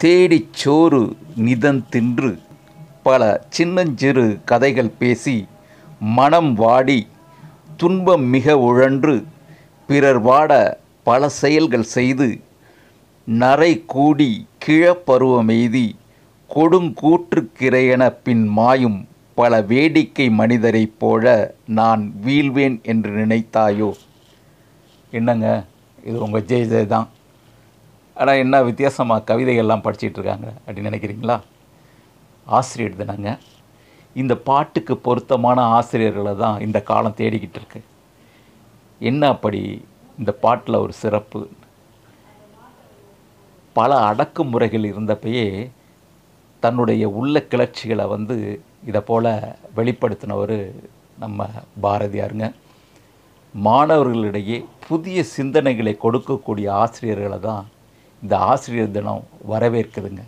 தேடிச் சோறு நிதன் தின்று பல சின்னஞ்சிறு கதைகள் பேசி மனம் வாடி துன்பம் மிக உழன்று பிறர் வாட பல செயல்கள் செய்து நரை கூடி கிழப்பருவமெய்தி கொடுங்கூற்றுக்கிரையென பின் மாயும் பல வேடிக்கை மனிதரைப் போல நான் வீழ்வேன் என்று நினைத்தாயோ? என்னங்க? இது உங்கள் ஜெய் ஜெய் தான் ஆனால் என்ன வித்தியாசமாக கவிதைகள்லாம் படிச்சிட்டு இருக்காங்க அப்படின்னு நினைக்கிறீங்களா? ஆசிரியர் தினங்க. இந்த பாட்டுக்கு பொருத்தமான ஆசிரியர்களை தான் இந்த காலம் தேடிக்கிட்டு இருக்கு என்ன அப்படி இந்த பாட்டில் ஒரு சிறப்பு? பல அடக்குமுறைகள் இருந்தப்பயே தன்னுடைய உள்ள கிளர்ச்சிகளை வந்து இதை போல் வெளிப்படுத்தினவர் நம்ம பாரதியாருங்க. மாணவர்களிடையே புதிய சிந்தனைகளை கொடுக்கக்கூடிய ஆசிரியர்களை தான் இந்த ஆசிரியர் தினம் வரவேற்குதுங்க.